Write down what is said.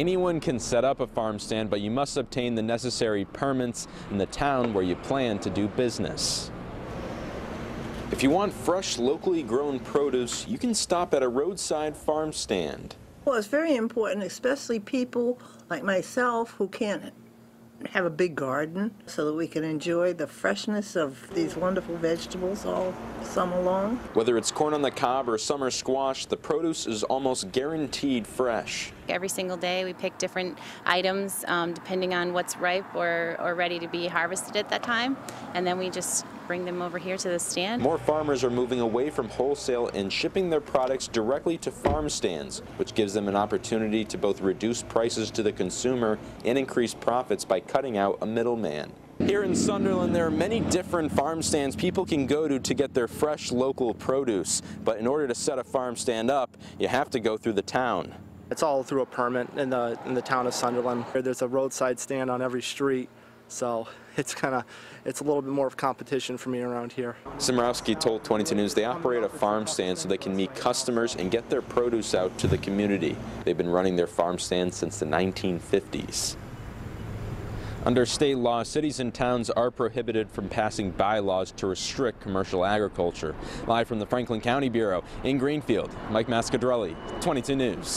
Anyone can set up a farm stand, but you must obtain the necessary permits in the town where you plan to do business. If you want fresh, locally grown produce, you can stop at a roadside farm stand. Well, it's very important, especially people like myself who can't have a big garden, so that we can enjoy the freshness of these wonderful vegetables all summer long. Whether it's corn on the cob or summer squash, the produce is almost guaranteed fresh. Every single day we pick different items um, depending on what's ripe or, or ready to be harvested at that time. And then we just bring them over here to the stand. More farmers are moving away from wholesale and shipping their products directly to farm stands, which gives them an opportunity to both reduce prices to the consumer and increase profits by cutting out a middleman. Here in Sunderland, there are many different farm stands people can go to to get their fresh local produce. But in order to set a farm stand up, you have to go through the town. It's all through a permit in the in the town of Sunderland. There's a roadside stand on every street, so it's kind of it's a little bit more of competition for me around here. Simorowski told 22 News they operate a farm stand so they can meet customers and get their produce out to the community. They've been running their farm stand since the 1950s. Under state law, cities and towns are prohibited from passing bylaws to restrict commercial agriculture. Live from the Franklin County Bureau in Greenfield, Mike Masciadrelli, 22 News.